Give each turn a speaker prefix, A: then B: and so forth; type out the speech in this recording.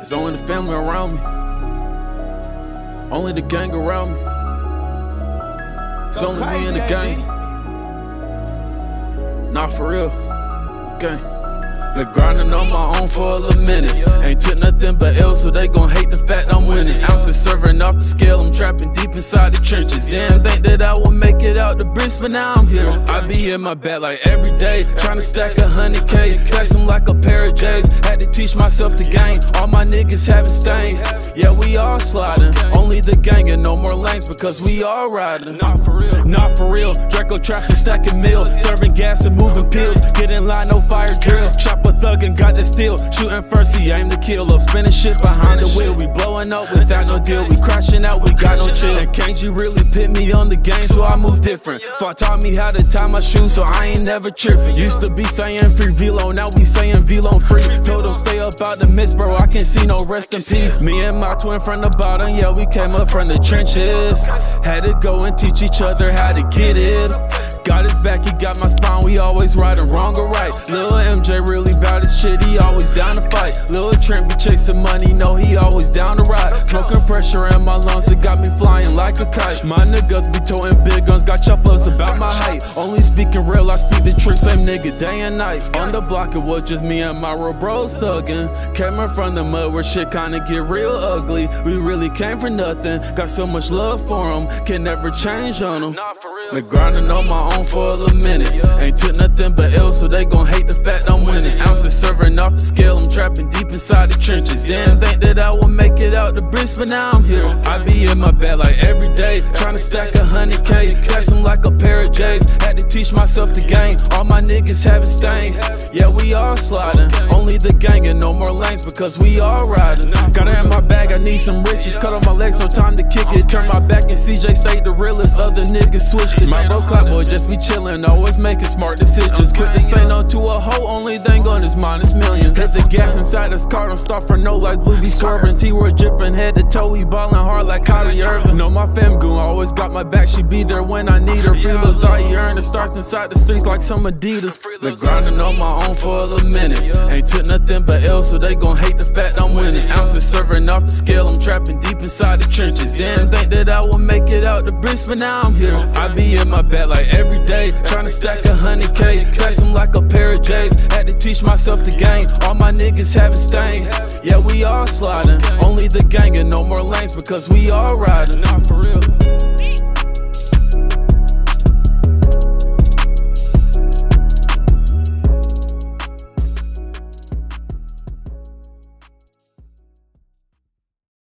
A: It's only the family around me. Only the gang around me. It's only me and the gang. Not for real. Gang. Been grinding on my own for a little minute. Ain't took nothing but L, so they gon' hate the fact I'm winning. Ounces serving off the scale, I'm trapping deep inside the trenches. Didn't think that I would make it out the bricks, but now I'm here. I be in my bed like every day, trying to stack a hundred K. Tax them like a pair of J's. Had to teach myself the game. All my niggas having stain. Yeah, we all sliding. Only the gang and no more lanes because we all riding. Not for real. Not for real. Draco trapping, stacking meal, serving gas and moving pills. Get in line, no fire drill. Chop a thug and the steel. Shooting first, he aim to kill. Up spinning shit behind the wheel. We blowing up without no deal. We crashing out, we got no chill. And can't you really pit me on the game? So I move different. Fuck taught me how to tie my shoes, so I ain't never tripping. Used to be saying free velo, now we saying velo free. Told them stay up out the mist, bro. I can't see no rest in peace. Me and my twin from the bottom, yeah, we came up from the trenches. Had to go and teach each other how to get it. Got his back, he got my spine, we always riding wrong or right. Lil MJ really bout his shit, he always down to fight. Lil Trent be chasing money, no, he always down to ride. Smoking pressure in my lungs, it got me flying like a kite. My niggas be toting big guns, got choppers about my height. Only speaking real, I speak the truth, same nigga day and night. On the block, it was just me and my real bros thuggin'. Came up from the mud where shit kinda get real ugly. We really came for nothing, got so much love for them, can never change on them. Been grinding on my own for a little minute. Ain't took nothing but ill, so they gon' hate the fact I'm winning. Ounces serving off the scale, I'm trapping deep inside the trenches. Didn't think that I would make it out the bricks, but now I'm here. I be in my bed like trying to stack a hundred K. Catch them like a pair of J's. Had to teach myself the game. All my niggas having stain. Yeah, we all sliding. Only the gang and no more lanes because we all riding. Got it in my need some riches. Cut off my legs, no time to kick it. Turn my back and CJ say the realest. Other niggas switched it. My bro clap boy just be chillin', always making smart decisions. Quick to say no to a hoe, only thing on his mind is millions. Hit the gas inside his car, don't start for no like Blue be swerving. T word drippin' head to toe, we ballin' hard like Kyrie Irving. Know my fam goon always got my back, she be there when I need her. Feelers all you earn, it starts inside the streets like some Adidas. Been grindin' on my own for a minute. Ain't took nothing but L, so they gon' hate the fact I'm winning. Ounces serving off the scale, I'm trapping deep inside the trenches. Didn't think that I would make it out the bricks, but now I'm here. I be in my bed like every day, trying to stack a hundred K. Catch them like a pair of J's. Had to teach myself the game. All my niggas having stain. Yeah, we all sliding. Only the gang and no more lanes because we all riding. Not for real.